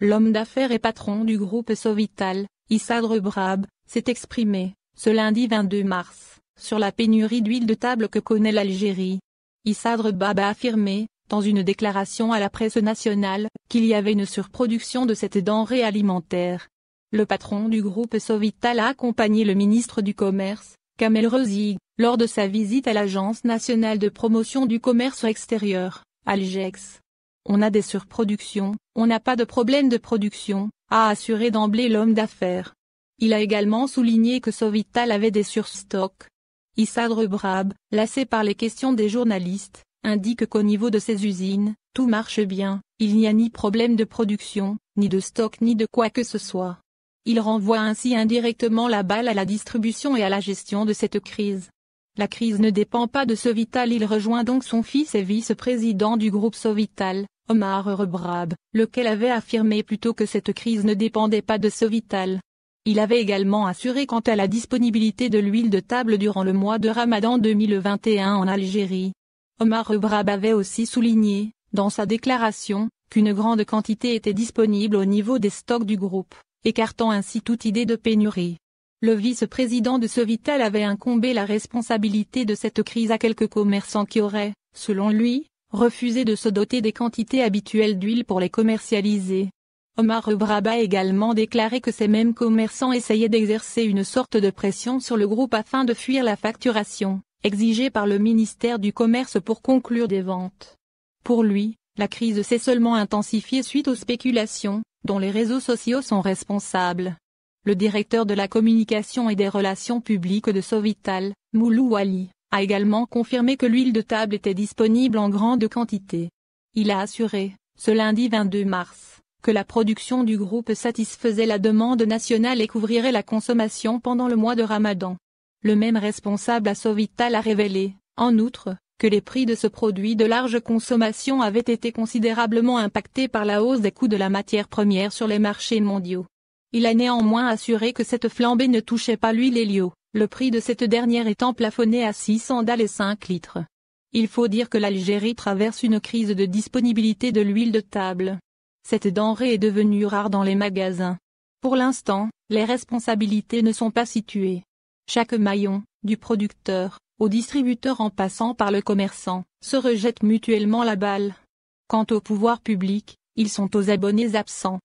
L'homme d'affaires et patron du groupe Sovital, Issadre Brab, s'est exprimé, ce lundi 22 mars, sur la pénurie d'huile de table que connaît l'Algérie. Issadre Brab a affirmé, dans une déclaration à la presse nationale, qu'il y avait une surproduction de cette denrée alimentaire. Le patron du groupe Sovital a accompagné le ministre du Commerce, Kamel Rezig, lors de sa visite à l'Agence nationale de promotion du commerce extérieur, Algex. On a des surproductions, on n'a pas de problème de production, a assuré d'emblée l'homme d'affaires. Il a également souligné que Sovital avait des surstocks. Issadre Brab, lassé par les questions des journalistes, indique qu'au niveau de ses usines, tout marche bien, il n'y a ni problème de production, ni de stock ni de quoi que ce soit. Il renvoie ainsi indirectement la balle à la distribution et à la gestion de cette crise. La crise ne dépend pas de Sovital. Il rejoint donc son fils et vice-président du groupe Sovital, Omar Rebrab, lequel avait affirmé plutôt que cette crise ne dépendait pas de Sovital. Il avait également assuré quant à la disponibilité de l'huile de table durant le mois de Ramadan 2021 en Algérie. Omar Rebrab avait aussi souligné, dans sa déclaration, qu'une grande quantité était disponible au niveau des stocks du groupe, écartant ainsi toute idée de pénurie. Le vice-président de Sovital avait incombé la responsabilité de cette crise à quelques commerçants qui auraient, selon lui, refusé de se doter des quantités habituelles d'huile pour les commercialiser. Omar Rebraba a également déclaré que ces mêmes commerçants essayaient d'exercer une sorte de pression sur le groupe afin de fuir la facturation, exigée par le ministère du Commerce pour conclure des ventes. Pour lui, la crise s'est seulement intensifiée suite aux spéculations, dont les réseaux sociaux sont responsables. Le directeur de la communication et des relations publiques de Sovital, Moulou Wali, a également confirmé que l'huile de table était disponible en grande quantité. Il a assuré, ce lundi 22 mars, que la production du groupe satisfaisait la demande nationale et couvrirait la consommation pendant le mois de Ramadan. Le même responsable à Sovital a révélé, en outre, que les prix de ce produit de large consommation avaient été considérablement impactés par la hausse des coûts de la matière première sur les marchés mondiaux. Il a néanmoins assuré que cette flambée ne touchait pas l'huile hélio, le prix de cette dernière étant plafonné à 600 dalles et 5 litres. Il faut dire que l'Algérie traverse une crise de disponibilité de l'huile de table. Cette denrée est devenue rare dans les magasins. Pour l'instant, les responsabilités ne sont pas situées. Chaque maillon, du producteur, au distributeur en passant par le commerçant, se rejette mutuellement la balle. Quant au pouvoir public, ils sont aux abonnés absents.